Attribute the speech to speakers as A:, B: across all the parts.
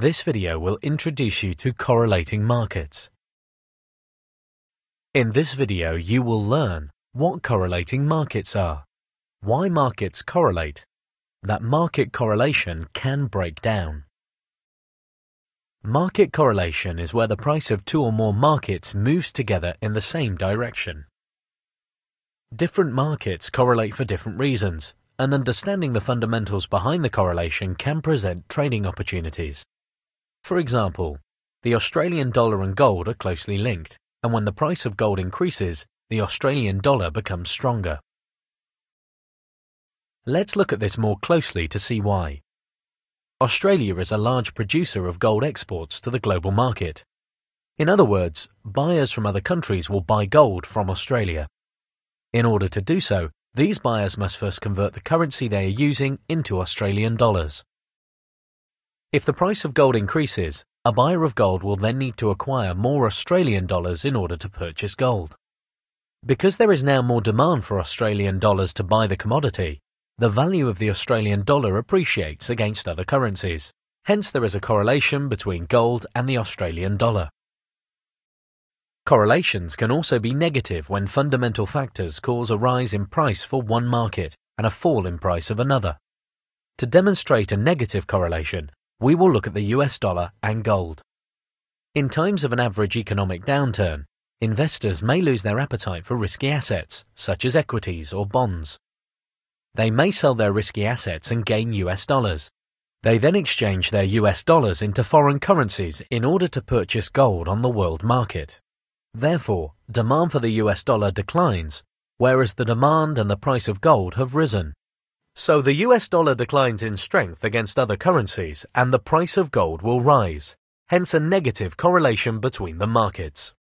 A: This video will introduce you to correlating markets. In this video you will learn what correlating markets are, why markets correlate, that market correlation can break down. Market correlation is where the price of two or more markets moves together in the same direction. Different markets correlate for different reasons, and understanding the fundamentals behind the correlation can present trading opportunities. For example, the Australian dollar and gold are closely linked, and when the price of gold increases, the Australian dollar becomes stronger. Let's look at this more closely to see why. Australia is a large producer of gold exports to the global market. In other words, buyers from other countries will buy gold from Australia. In order to do so, these buyers must first convert the currency they are using into Australian dollars. If the price of gold increases, a buyer of gold will then need to acquire more Australian dollars in order to purchase gold. Because there is now more demand for Australian dollars to buy the commodity, the value of the Australian dollar appreciates against other currencies. Hence there is a correlation between gold and the Australian dollar. Correlations can also be negative when fundamental factors cause a rise in price for one market and a fall in price of another. To demonstrate a negative correlation, we will look at the US dollar and gold. In times of an average economic downturn, investors may lose their appetite for risky assets, such as equities or bonds. They may sell their risky assets and gain US dollars. They then exchange their US dollars into foreign currencies in order to purchase gold on the world market. Therefore, demand for the US dollar declines, whereas the demand and the price of gold have risen. So the US dollar declines in strength against other currencies and the price of gold will rise, hence a negative correlation between the markets.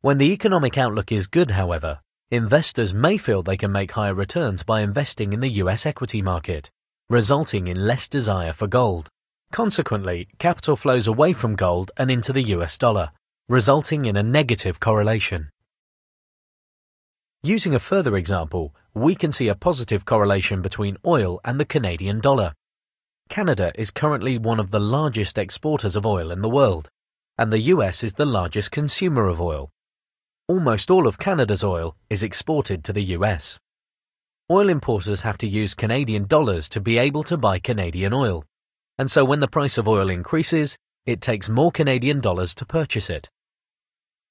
A: When the economic outlook is good, however, investors may feel they can make higher returns by investing in the US equity market, resulting in less desire for gold. Consequently, capital flows away from gold and into the US dollar, resulting in a negative correlation. Using a further example, we can see a positive correlation between oil and the Canadian dollar. Canada is currently one of the largest exporters of oil in the world, and the US is the largest consumer of oil. Almost all of Canada's oil is exported to the US. Oil importers have to use Canadian dollars to be able to buy Canadian oil, and so when the price of oil increases, it takes more Canadian dollars to purchase it.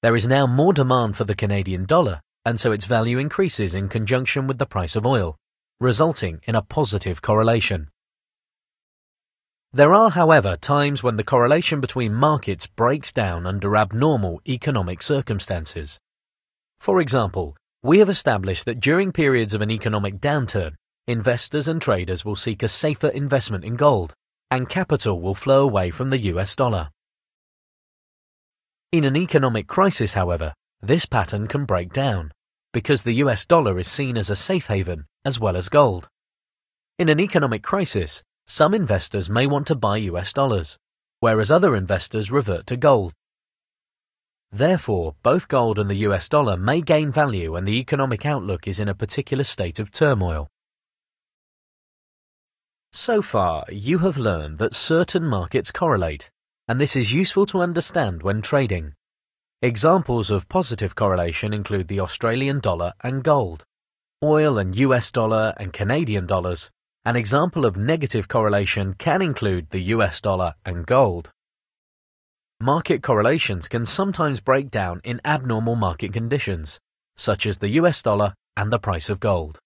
A: There is now more demand for the Canadian dollar, and so its value increases in conjunction with the price of oil, resulting in a positive correlation. There are, however, times when the correlation between markets breaks down under abnormal economic circumstances. For example, we have established that during periods of an economic downturn, investors and traders will seek a safer investment in gold, and capital will flow away from the US dollar. In an economic crisis, however, this pattern can break down because the US dollar is seen as a safe haven as well as gold. In an economic crisis, some investors may want to buy US dollars, whereas other investors revert to gold. Therefore, both gold and the US dollar may gain value when the economic outlook is in a particular state of turmoil. So far, you have learned that certain markets correlate, and this is useful to understand when trading. Examples of positive correlation include the Australian dollar and gold, oil and US dollar and Canadian dollars. An example of negative correlation can include the US dollar and gold. Market correlations can sometimes break down in abnormal market conditions, such as the US dollar and the price of gold.